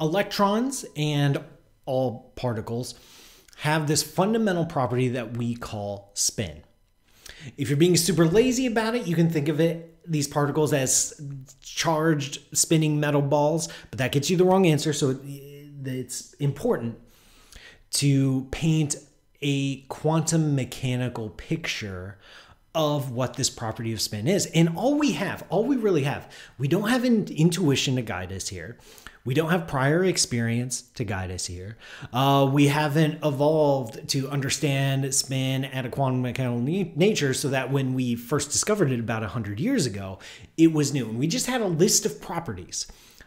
Electrons and all particles have this fundamental property that we call spin. If you're being super lazy about it, you can think of it these particles as charged spinning metal balls, but that gets you the wrong answer. So it's important to paint a quantum mechanical picture of what this property of spin is. And all we have, all we really have, we don't have an intuition to guide us here. We don't have prior experience to guide us here. Uh, we haven't evolved to understand spin at a quantum mechanical nature so that when we first discovered it about 100 years ago, it was new. And we just had a list of properties,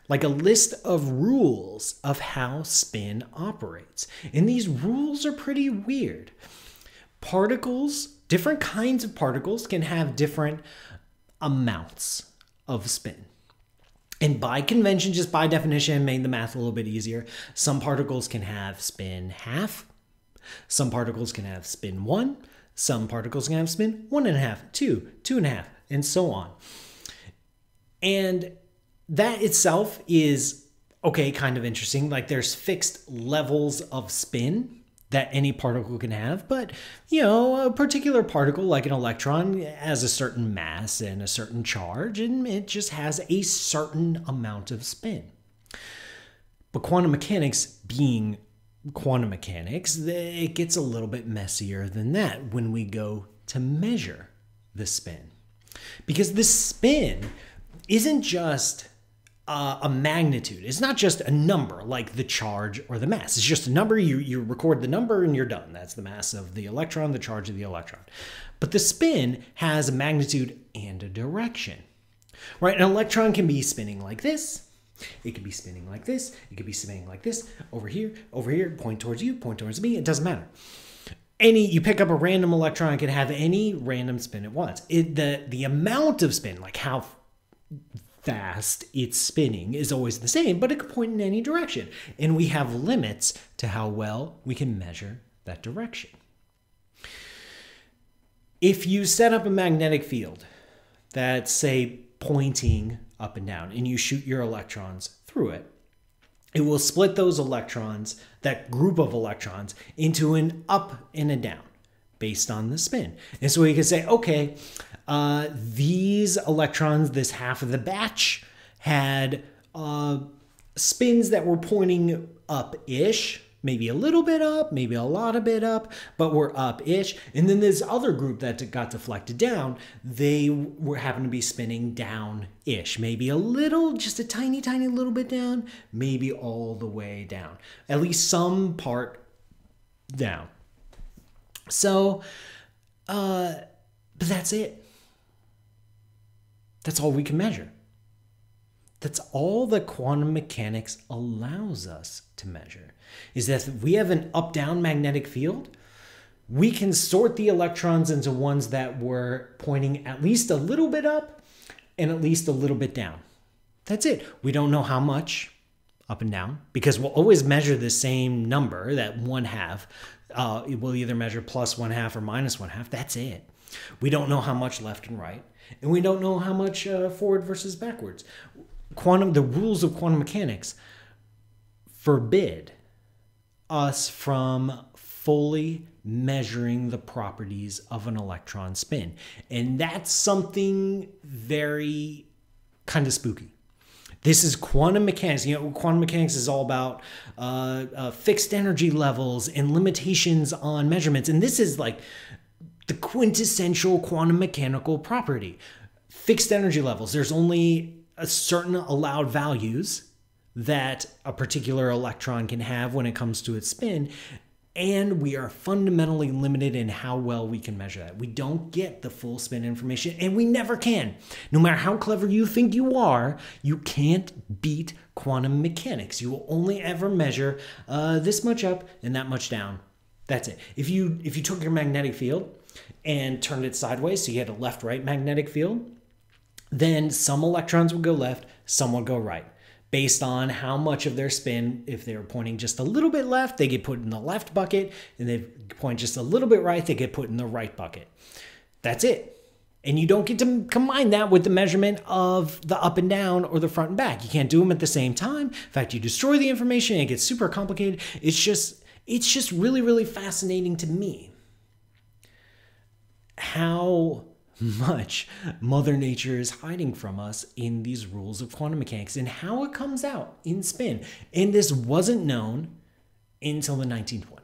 like a list of rules of how spin operates. And these rules are pretty weird. Particles, different kinds of particles, can have different amounts of spin. And by convention, just by definition, made the math a little bit easier. Some particles can have spin half, some particles can have spin one, some particles can have spin one and a half, two, two and a half, and so on. And that itself is okay, kind of interesting. Like there's fixed levels of spin that any particle can have, but you know, a particular particle like an electron has a certain mass and a certain charge, and it just has a certain amount of spin. But quantum mechanics being quantum mechanics, it gets a little bit messier than that when we go to measure the spin. Because the spin isn't just uh, a magnitude. It's not just a number like the charge or the mass. It's just a number. You, you record the number and you're done. That's the mass of the electron, the charge of the electron. But the spin has a magnitude and a direction. Right? An electron can be spinning like this. It could be spinning like this. It could be spinning like this. Over here, over here, point towards you, point towards me. It doesn't matter. Any you pick up a random electron, it can have any random spin it wants. It the the amount of spin, like how fast it's spinning is always the same, but it could point in any direction. And we have limits to how well we can measure that direction. If you set up a magnetic field that's, say, pointing up and down, and you shoot your electrons through it, it will split those electrons, that group of electrons, into an up and a down based on the spin. And so we can say, okay, uh, these electrons, this half of the batch, had uh, spins that were pointing up-ish, maybe a little bit up, maybe a lot of bit up, but were up-ish. And then this other group that got deflected down, they were happen to be spinning down-ish, maybe a little, just a tiny, tiny little bit down, maybe all the way down. At least some part down. So, uh, but that's it. That's all we can measure. That's all that quantum mechanics allows us to measure. Is that if we have an up down magnetic field, we can sort the electrons into ones that were pointing at least a little bit up and at least a little bit down. That's it. We don't know how much up and down because we'll always measure the same number, that one half. Uh, we'll either measure plus one half or minus one half. That's it. We don't know how much left and right and we don't know how much uh, forward versus backwards. Quantum, the rules of quantum mechanics forbid us from fully measuring the properties of an electron spin. And that's something very kind of spooky. This is quantum mechanics. You know, quantum mechanics is all about uh, uh, fixed energy levels and limitations on measurements. And this is like the quintessential quantum mechanical property. Fixed energy levels. There's only a certain allowed values that a particular electron can have when it comes to its spin. And we are fundamentally limited in how well we can measure that. We don't get the full spin information, and we never can. No matter how clever you think you are, you can't beat quantum mechanics. You will only ever measure uh, this much up and that much down. That's it. If you if you took your magnetic field and turned it sideways so you had a left right magnetic field, then some electrons would go left, some would go right. Based on how much of their spin, if they were pointing just a little bit left, they get put in the left bucket, and they point just a little bit right, they get put in the right bucket. That's it. And you don't get to combine that with the measurement of the up and down or the front and back. You can't do them at the same time. In fact, you destroy the information it gets super complicated. It's just it's just really really fascinating to me how much Mother Nature is hiding from us in these rules of quantum mechanics and how it comes out in spin. And this wasn't known until the 1920s.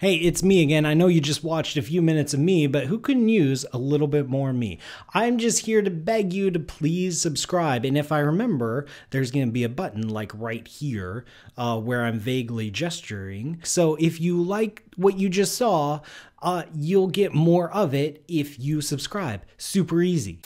Hey, it's me again. I know you just watched a few minutes of me, but who couldn't use a little bit more me? I'm just here to beg you to please subscribe. And if I remember, there's going to be a button like right here uh, where I'm vaguely gesturing. So if you like what you just saw, uh, you'll get more of it if you subscribe. Super easy.